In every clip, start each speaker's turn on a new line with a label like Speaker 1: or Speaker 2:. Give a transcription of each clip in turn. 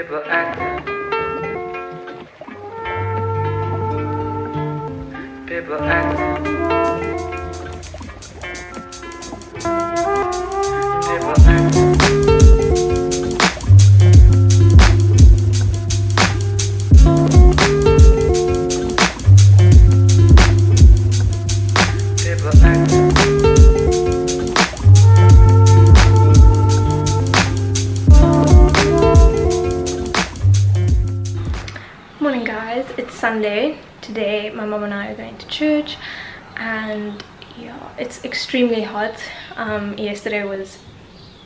Speaker 1: People act.
Speaker 2: Sunday. Today my mom and I are going to church and yeah, it's extremely hot. Um, yesterday was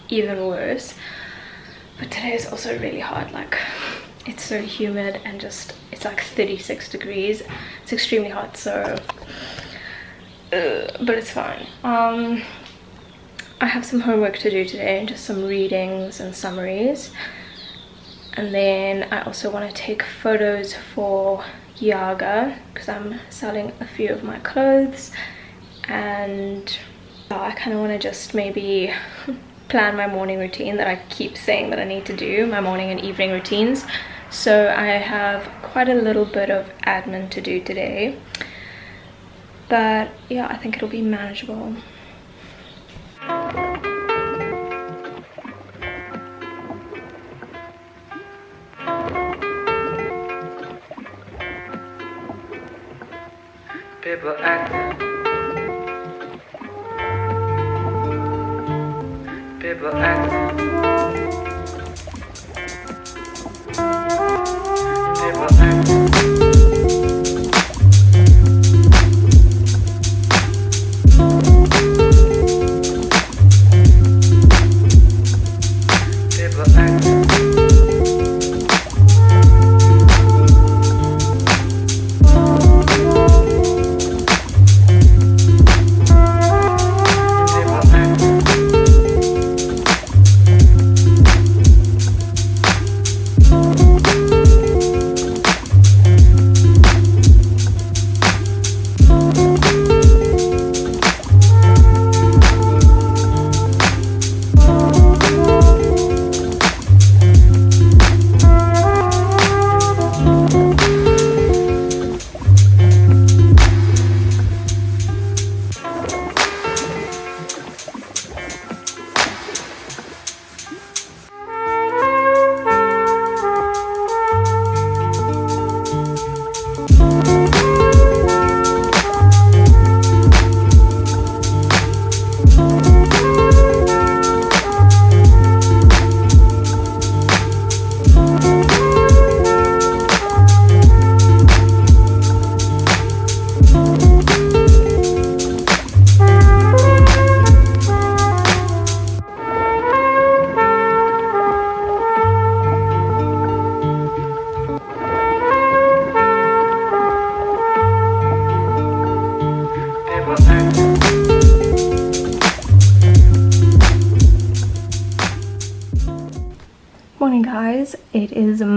Speaker 2: even worse. But today is also really hot, like it's so humid and just it's like 36 degrees. It's extremely hot so uh, but it's fine. Um I have some homework to do today, just some readings and summaries and then I also want to take photos for Yaga because I'm selling a few of my clothes and I kind of want to just maybe plan my morning routine that I keep saying that I need to do my morning and evening routines. So I have quite a little bit of admin to do today. But yeah I think it'll be manageable
Speaker 1: People act.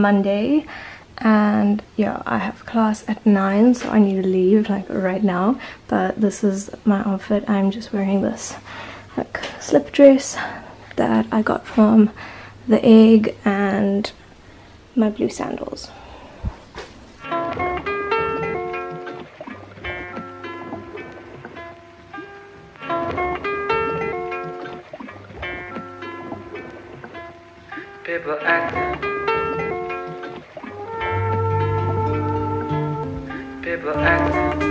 Speaker 2: Monday and yeah, I have class at 9 so I need to leave like right now but this is my outfit. I'm just wearing this like slip dress that I got from the egg and my blue sandals.
Speaker 1: People act. People act.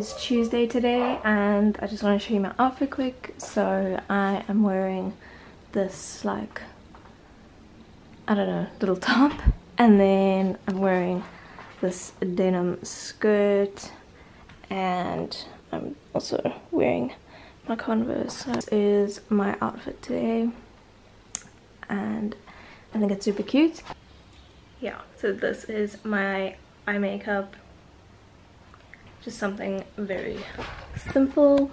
Speaker 2: Tuesday today and I just want to show you my outfit quick. So I am wearing this like, I don't know, little top and then I'm wearing this denim skirt and I'm also wearing my Converse. So this is my outfit today and I think it's super cute. Yeah, so this is my eye makeup. Just something very simple.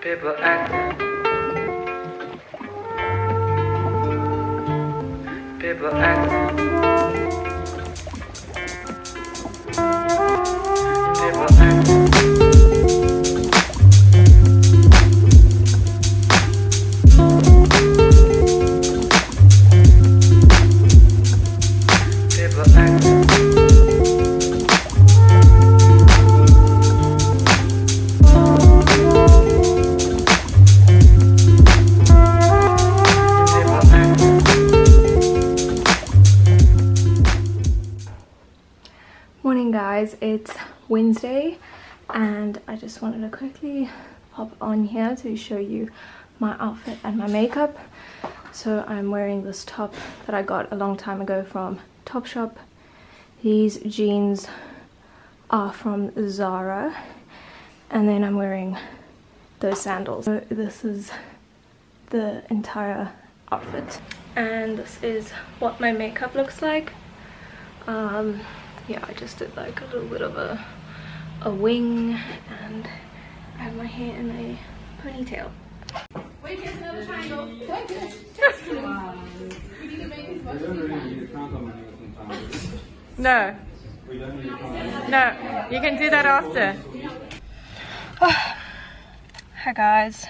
Speaker 1: People acting. People acting.
Speaker 2: Guys, it's Wednesday and I just wanted to quickly pop on here to show you my outfit and my makeup. So I'm wearing this top that I got a long time ago from Topshop. These jeans are from Zara and then I'm wearing those sandals. So this is the entire outfit and this is what my makeup looks like. Um, yeah, I just did like a little bit of a a wing and I have my hair in a ponytail.
Speaker 3: Wait, here's another triangle. Good, good. We need to make as much
Speaker 4: We don't really need to count on money sometimes.
Speaker 5: No,
Speaker 4: We need to count on
Speaker 5: no, you can do that after.
Speaker 2: Hi guys,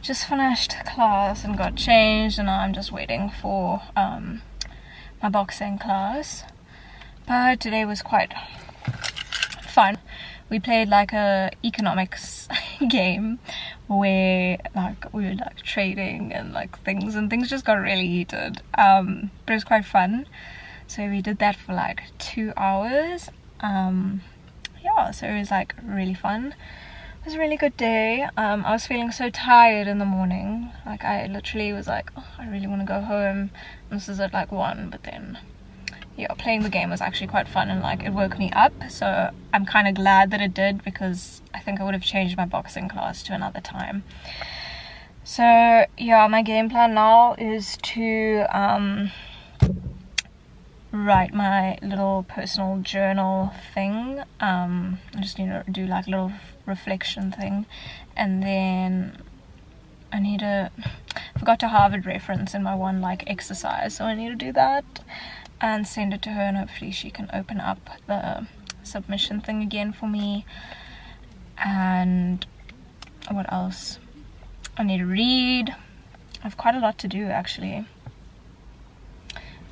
Speaker 2: just finished class and got changed and I'm just waiting for um, my boxing class. But today was quite fun. We played like a economics game where like we were like trading and like things and things just got really heated. Um, but it was quite fun. So we did that for like two hours. Um, yeah, so it was like really fun. It was a really good day. Um, I was feeling so tired in the morning. Like I literally was like, oh, I really want to go home. And this is at like one, but then yeah, playing the game was actually quite fun and like it woke me up. So I'm kind of glad that it did because I think I would have changed my boxing class to another time. So yeah, my game plan now is to um, write my little personal journal thing. Um, I just need to do like a little reflection thing, and then I need to forgot to Harvard reference in my one like exercise, so I need to do that and send it to her, and hopefully she can open up the submission thing again for me. And what else? I need to read. I have quite a lot to do actually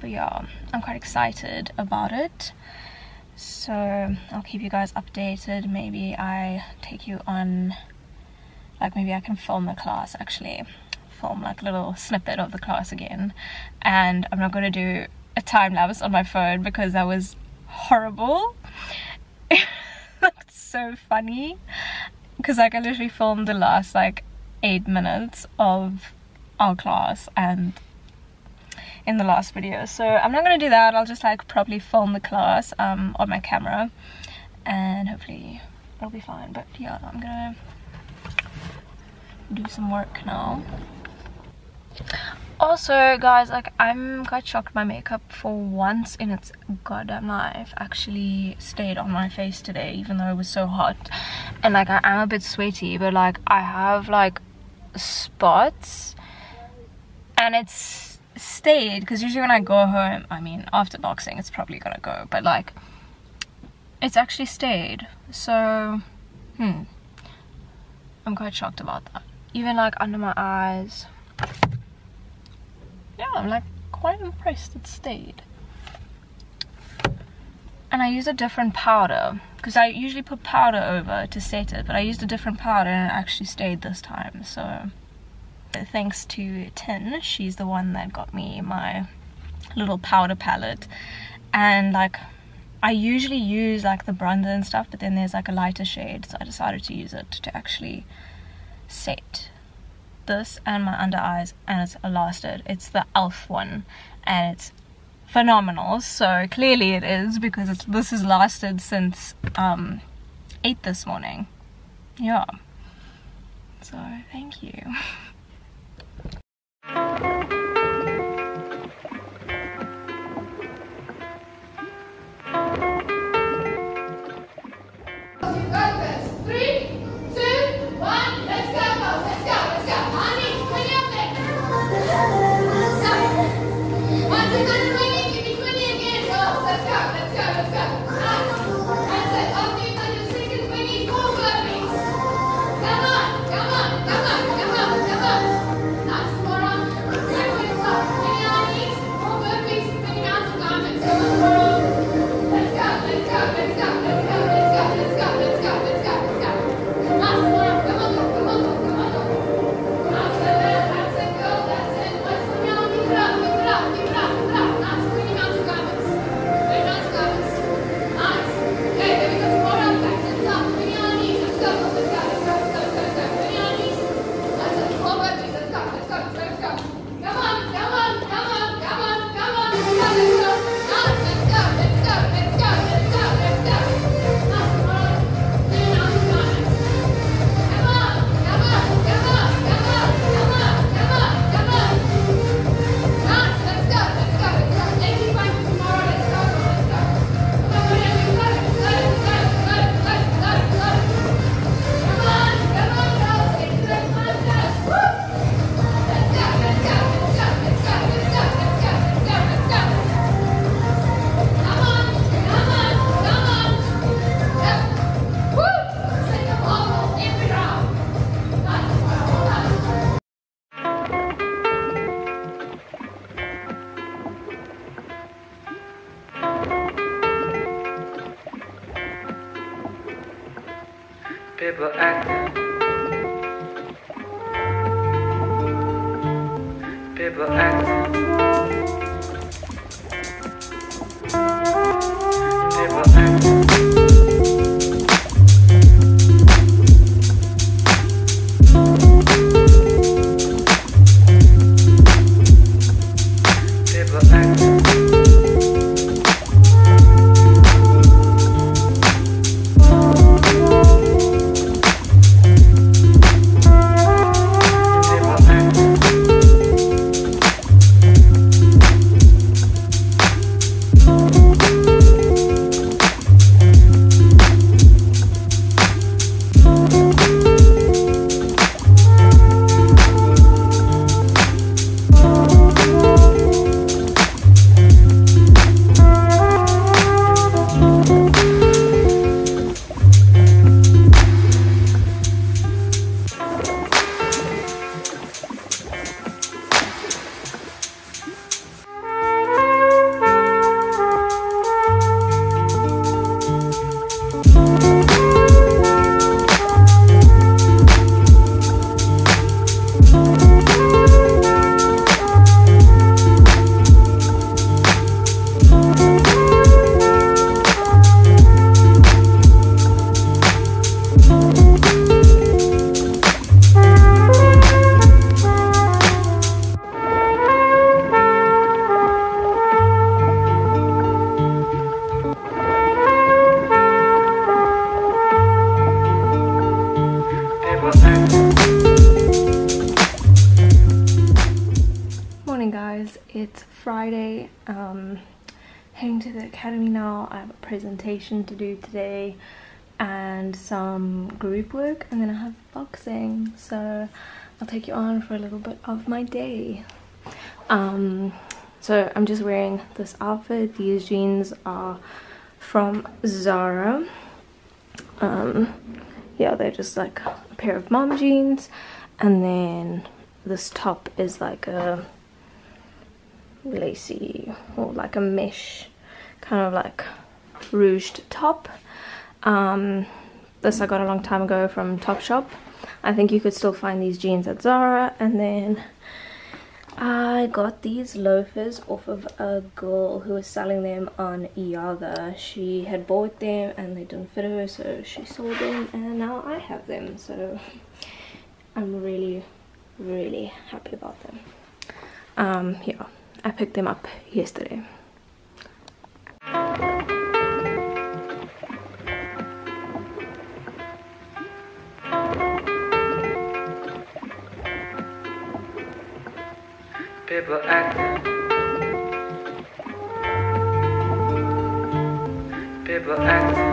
Speaker 2: but yeah i'm quite excited about it so i'll keep you guys updated maybe i take you on like maybe i can film the class actually film like a little snippet of the class again and i'm not going to do a time lapse on my phone because that was horrible. It looked so funny. Because like i literally filmed the last like eight minutes of our class and in the last video. So i'm not to do that. I'll just like probably film the class um on my camera and hopefully it'll be fine. But yeah i'm gonna do some work now also guys like i'm quite shocked my makeup for once in its goddamn life actually stayed on my face today even though it was so hot and like i am a bit sweaty but like i have like spots and it's stayed because usually when I go home, I mean after boxing it's probably gonna go, but like it's actually stayed. So hmm. I'm quite shocked about that. Even like under my eyes. Yeah, I'm like quite impressed it stayed.
Speaker 5: and I used a different powder because I usually put powder over to set it but I used a different powder and it actually stayed this time so thanks to Tin she's the one that got me my little powder palette and like I usually use like the bronzer and stuff but then there's like a lighter shade so I decided to use it to actually set this and my under eyes and it's lasted. It's the elf one and it's phenomenal. So clearly it is because this has lasted since um 8 this morning. Yeah. So thank You it's Friday. Um heading to the academy now. I have a presentation to do today and some group work and then I have boxing. So I'll take you on for a little bit of my day. Um so I'm just wearing this outfit. These jeans are from Zara. Um yeah, they're just like a pair of mom jeans and then this top is like a lacy or like a mesh kind of like
Speaker 2: ruched top. Um, this I got a long time ago from Topshop. I think you could still find these jeans at Zara. And then I got these loafers off of a girl who was selling them on Yaga. She had bought them and they didn't fit her so she sold them and now I have them. So I'm really really happy about them. Um, yeah, I picked them up yesterday.
Speaker 1: People act. People act.